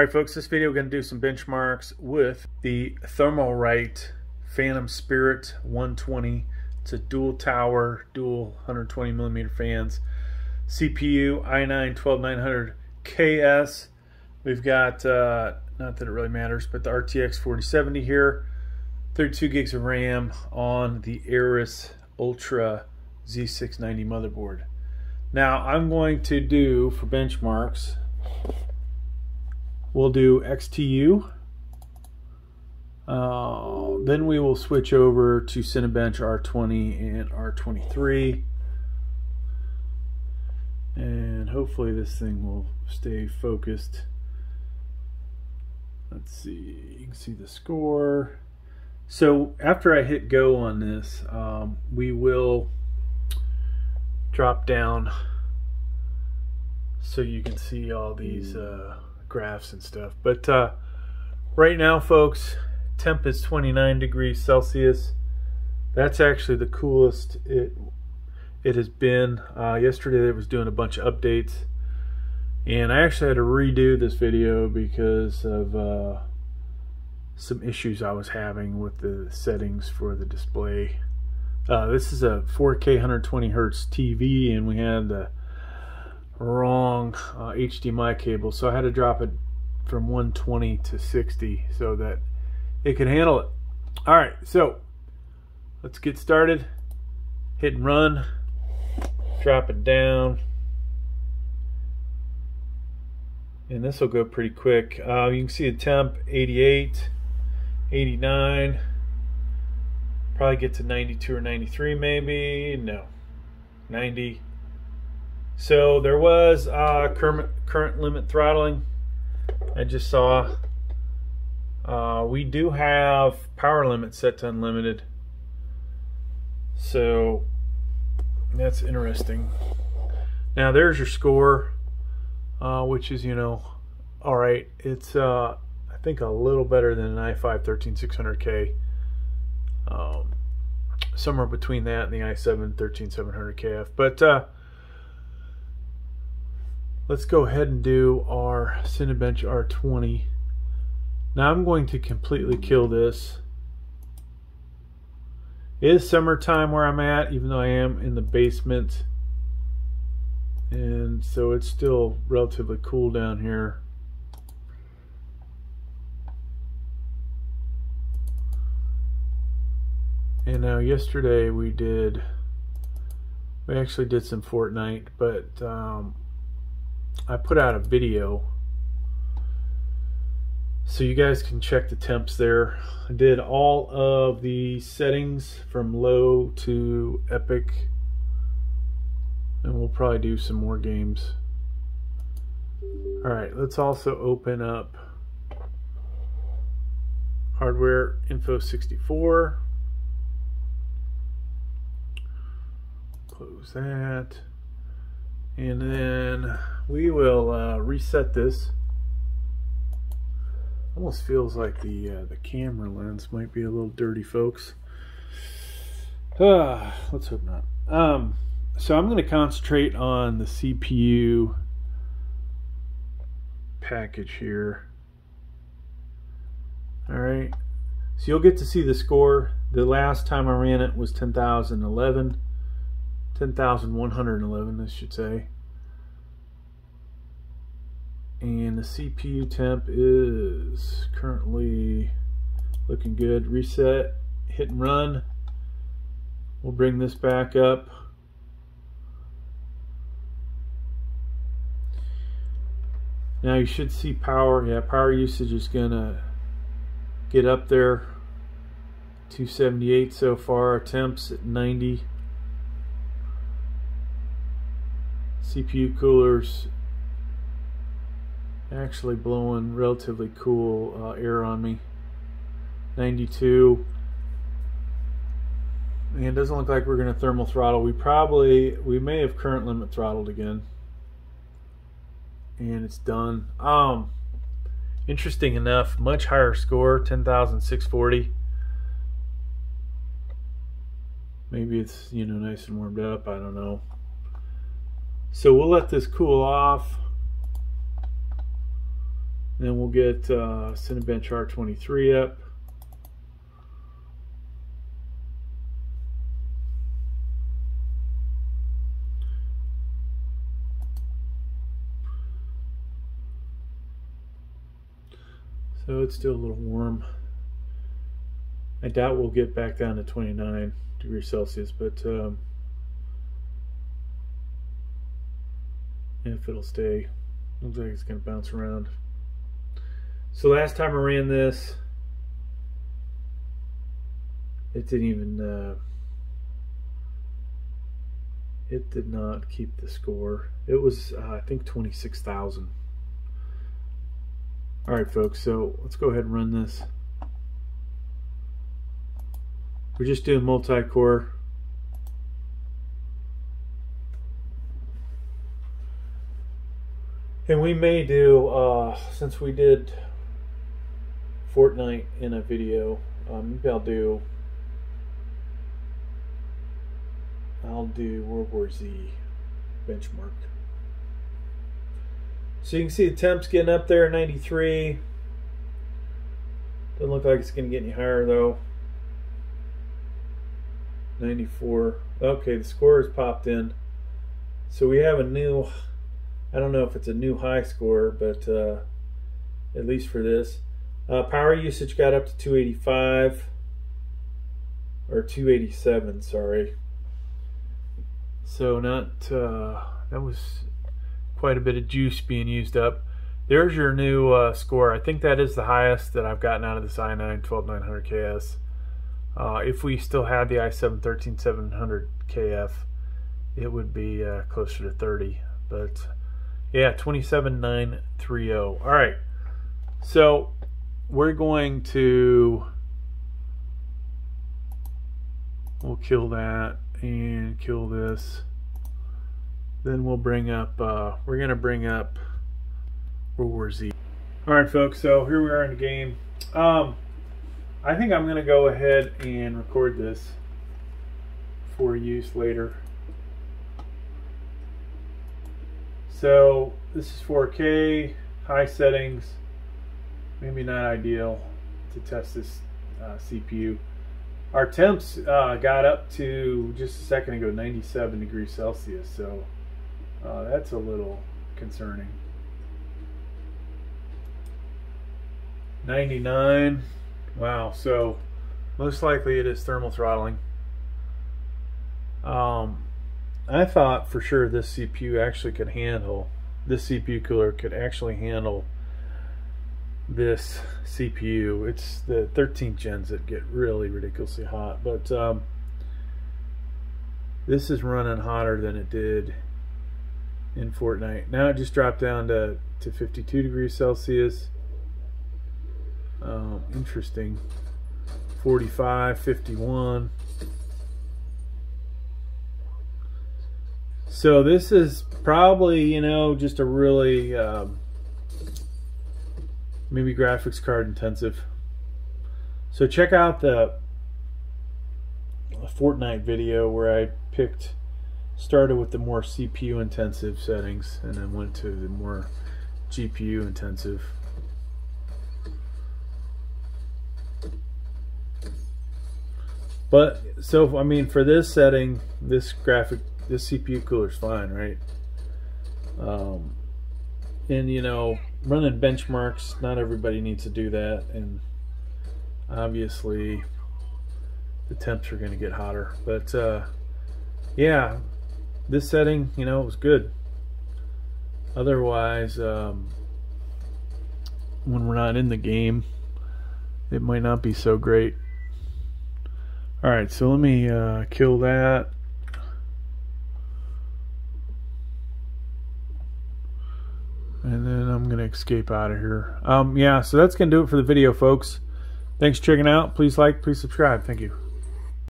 All right, folks, this video we're going to do some benchmarks with the Thermalright Phantom Spirit 120. It's a dual tower, dual 120 millimeter fans. CPU i9 12900 KS. We've got, uh, not that it really matters, but the RTX 4070 here. 32 gigs of RAM on the Aorus Ultra Z690 motherboard. Now I'm going to do, for benchmarks, We'll do XTU. Uh, then we will switch over to Cinebench R20 and R23. And hopefully this thing will stay focused. Let's see, you can see the score. So after I hit go on this, um, we will drop down so you can see all these uh, graphs and stuff. But uh, right now, folks, temp is 29 degrees Celsius. That's actually the coolest it it has been. Uh, yesterday, it was doing a bunch of updates. And I actually had to redo this video because of uh, some issues I was having with the settings for the display. Uh, this is a 4K 120 hertz TV, and we had the wrong uh, HDMI cable so I had to drop it from 120 to 60 so that it can handle it. Alright so let's get started. Hit and run. Drop it down. And this will go pretty quick. Uh, you can see the temp 88 89 probably get to 92 or 93 maybe. No. 90 so there was uh, current, current limit throttling. I just saw. Uh, we do have power limit set to unlimited. So that's interesting. Now there's your score, uh, which is, you know, all right. It's, uh, I think, a little better than an i5 13600K. Um, somewhere between that and the i7 13700KF. But, uh, let's go ahead and do our Cinebench R20. Now I'm going to completely kill this. It is summertime where I'm at, even though I am in the basement. And so it's still relatively cool down here. And now yesterday we did, we actually did some Fortnite, but um, I put out a video so you guys can check the temps there. I did all of the settings from low to epic and we'll probably do some more games. Alright, let's also open up hardware info 64 close that and then we will uh, reset this. Almost feels like the uh, the camera lens might be a little dirty folks. Uh, let's hope not. Um, so I'm going to concentrate on the CPU package here. Alright so you'll get to see the score. The last time I ran it was 10,011 10,111 I should say. And the CPU temp is currently looking good. Reset hit and run. We'll bring this back up. Now you should see power. Yeah power usage is gonna get up there. 278 so far temps at 90 CPU coolers actually blowing relatively cool uh, air on me. 92 and it doesn't look like we're going to thermal throttle. We probably we may have current limit throttled again. And it's done. Um interesting enough much higher score 10,640 maybe it's you know nice and warmed up. I don't know so we'll let this cool off And then we'll get uh, Cinebench R23 up. So it's still a little warm. I doubt we'll get back down to 29 degrees Celsius, but um, if it'll stay, looks like it's going to bounce around. So last time I ran this, it didn't even, uh, it did not keep the score. It was, uh, I think, 26,000. All right, folks, so let's go ahead and run this. We're just doing multi-core. And we may do, uh, since we did Fortnite in a video, um, maybe I'll do, I'll do World War Z benchmark. So you can see the temps getting up there, 93. Doesn't look like it's going to get any higher though. 94. Okay, the score has popped in. So we have a new, I don't know if it's a new high score, but uh, at least for this. Uh, power usage got up to 285, or 287, sorry. So not, uh, that was quite a bit of juice being used up. There's your new uh, score. I think that is the highest that I've gotten out of this i9 12900KS. Uh, if we still had the i7 13700 KF, it would be uh, closer to 30. But yeah, 27930. All right. So we're going to we'll kill that and kill this then we'll bring up, uh, we're going to bring up World War Z. Alright folks, so here we are in the game. Um, I think I'm going to go ahead and record this for use later. So this is 4K, high settings, maybe not ideal to test this uh, CPU. Our temps uh, got up to just a second ago 97 degrees Celsius, so uh, that's a little concerning. 99. Wow, so most likely it is thermal throttling. Um, I thought for sure this CPU actually could handle, this CPU cooler could actually handle this CPU. It's the 13th gens that get really ridiculously hot, but um, this is running hotter than it did in Fortnite. Now it just dropped down to, to 52 degrees Celsius. Um, interesting. 45, 51. So this is probably, you know, just a really um, maybe graphics card intensive. So check out the Fortnite video where I picked started with the more CPU intensive settings and then went to the more GPU intensive. But so I mean for this setting, this graphic, this CPU cooler is fine, right? Um, and you know, running benchmarks, not everybody needs to do that, and obviously the temps are going to get hotter. But uh, yeah, this setting, you know, it was good. Otherwise, um, when we're not in the game, it might not be so great. Alright, so let me uh, kill that. And then I'm going to escape out of here. Um, yeah, so that's going to do it for the video, folks. Thanks for checking out. Please like, please subscribe. Thank you.